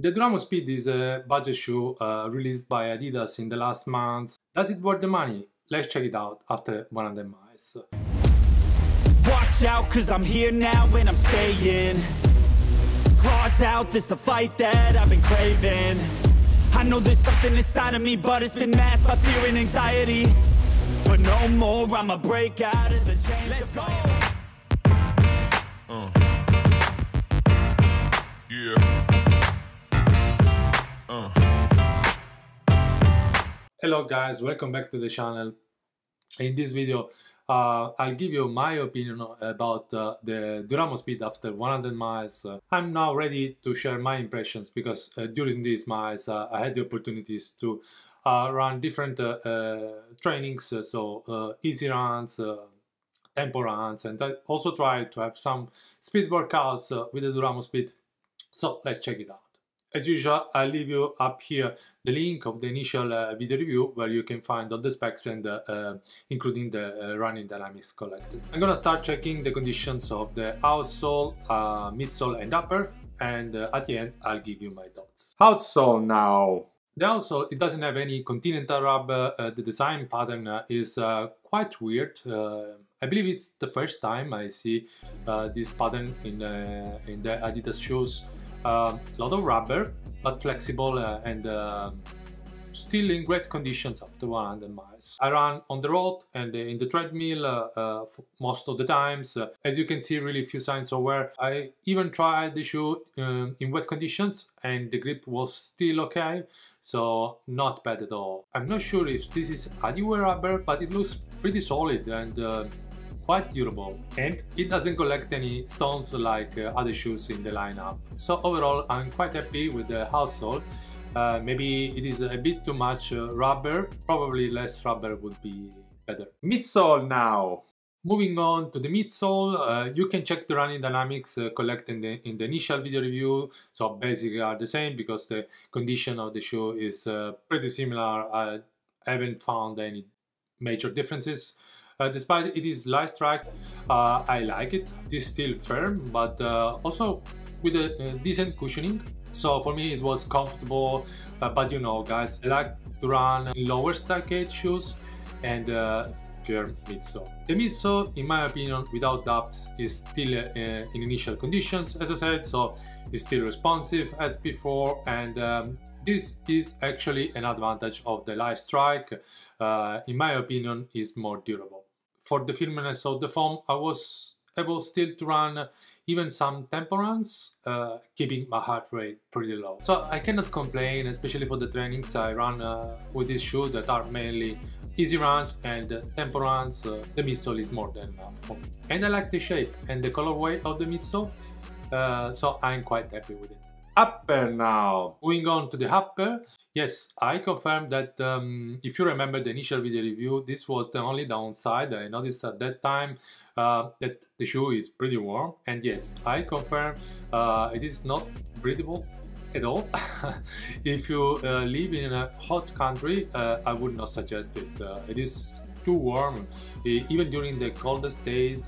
The Duramo Speed is a budget shoe uh, released by Adidas in the last month. Does it worth the money? Let's check it out after 100 miles. Watch out, cause I'm here now and I'm staying. Claws out, this the fight that I've been craving. I know there's something inside of me, but it's been masked by fear and anxiety. But no more, I'ma break out of the chains. Let's go! Hello guys, welcome back to the channel. In this video uh, I'll give you my opinion about uh, the Duramo Speed after 100 miles. Uh, I'm now ready to share my impressions because uh, during these miles uh, I had the opportunities to uh, run different trainings, so easy runs, tempo runs, and I also tried to have some speed workouts with the Duramo Speed. So let's check it out. As usual, I'll leave you up here the link of the initial uh, video review where you can find all the specs and uh, uh, including the uh, running dynamics collected. I'm gonna start checking the conditions of the outsole, uh, midsole and upper and uh, at the end I'll give you my thoughts. Outsole now! The outsole, it doesn't have any continental rubber, the design pattern is quite weird. I believe it's the first time I see this pattern in, in the Adidas shoes a uh, lot of rubber, but flexible uh, and uh, still in great conditions up to 100 miles. I run on the road and in the treadmill uh, uh, most of the times. Uh, as you can see, really few signs of wear. I even tried the shoe um, in wet conditions and the grip was still okay, so not bad at all. I'm not sure if this is Adiwear rubber, but it looks pretty solid and quite durable and it doesn't collect any stones like uh, other shoes in the lineup. So overall I'm quite happy with the outsole. Uh, maybe it is a bit too much uh, rubber, probably less rubber would be better. Midsole now! Moving on to the midsole, uh, you can check the running dynamics uh, collected in the, in the, initial video review. So basically are the same because the condition of the shoe is uh, pretty similar. I haven't found any major differences. Uh, despite it is Lightstrike, uh, I like it. It is still firm, but uh, also with a, decent cushioning. So for me it was comfortable, uh, but you know guys, I like to run lower stacked shoes and uh, firm midsole. The midsole, in my opinion, without doubts, is still uh, in initial conditions, as I said, so it's still responsive as before and um, this is actually an advantage of the Lightstrike, in my opinion, is more durable for the firmness of the foam, I was able still to run even some tempo runs, uh, keeping my heart rate pretty low. So I cannot complain, especially for the trainings I run uh, with these shoes that are mainly easy runs and uh, tempo runs. Uh, the midsole is more than enough for me. And I like the shape and the colorway of the midsole, uh, so I'm quite happy with it upper now. Moving on to the upper, yes, I confirm that um, if you remember the initial video review, this was the only downside. I noticed at that time uh, that the shoe is pretty warm and yes, I confirm uh, it is not breathable at all. if you uh, live in a hot country, uh, I would not suggest it. Uh, it is too warm. Even during the coldest days,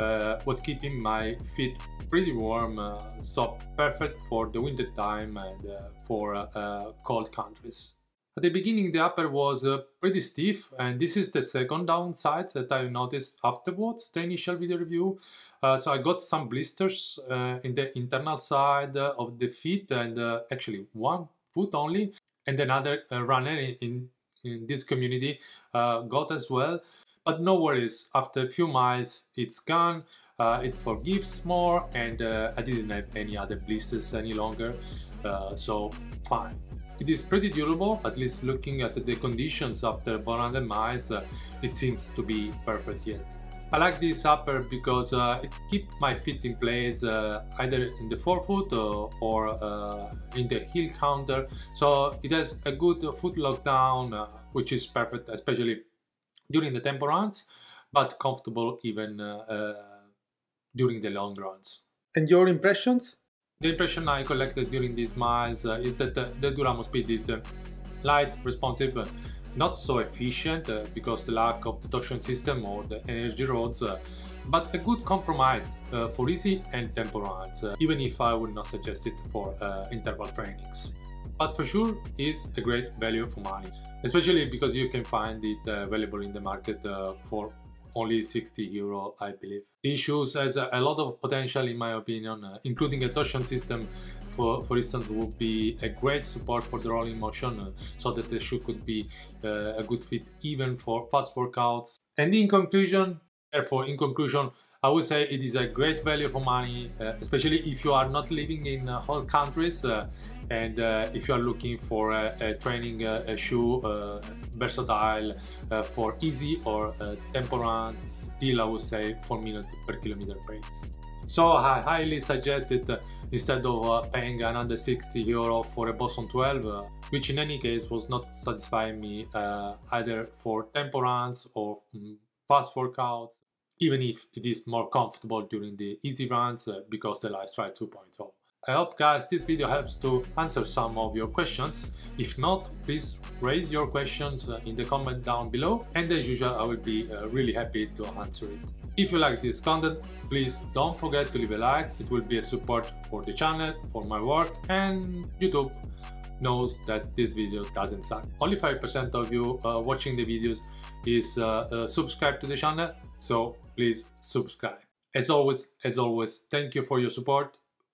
uh, was keeping my feet pretty warm, uh, so perfect for the winter time and uh, for uh, cold countries. At the beginning the upper was uh, pretty stiff and this is the second downside that I noticed afterwards, the initial video review. Uh, so I got some blisters uh, in the internal side of the feet and actually one foot only and another runner in, in this community got as well. But no worries, after a few miles it's gone uh, it forgives more and uh, I didn't have any other blisters any longer. Uh, so fine. It is pretty durable at least looking at the conditions after 100 miles uh, it seems to be perfect yet. I like this upper because uh, it keeps my feet in place uh, either in the forefoot or, or in the heel counter. So it has a good foot lockdown which is perfect especially during the tempo runs but comfortable even during the long runs. And your impressions? The impression I collected during these miles uh, is that uh, the Duramo Speed is uh, light, responsive, uh, not so efficient uh, because the lack of the torsion system or the energy rods uh, but a good compromise for easy and tempo runs, even if I would not suggest it for uh, interval trainings. But for sure is a great value for money, especially because you can find it available in the market for only 60 euro I believe. These shoes has a lot of potential in my opinion, uh, including a torsion system for, for instance would be a great support for the rolling motion uh, so that the shoe could be uh, a good fit even for fast workouts. And in conclusion, therefore in conclusion, I would say it is a great value for money, uh, especially if you are not living in uh, hot countries uh, and uh, if you are looking for a, a training uh, a shoe uh, versatile uh, for easy or uh, tempo runs till I would say 4 minutes per kilometer pace. So I highly suggest it uh, instead of paying another 60 euro for a Boston 12 uh, which in any case was not satisfying me either for tempo runs or um, fast workouts even if it is more comfortable during the easy runs because the Lightstrike 2.0. I hope guys this video helps to answer some of your questions. If not, please raise your questions uh, in the comment down below and as usual I will be uh, really happy to answer it. If you like this content, please don't forget to leave a like, it will be a support for the channel, for my work and YouTube knows that this video doesn't suck. Only 5% of you uh, watching the videos is uh, uh, subscribed to the channel, so please subscribe. As always, as always, thank you for your support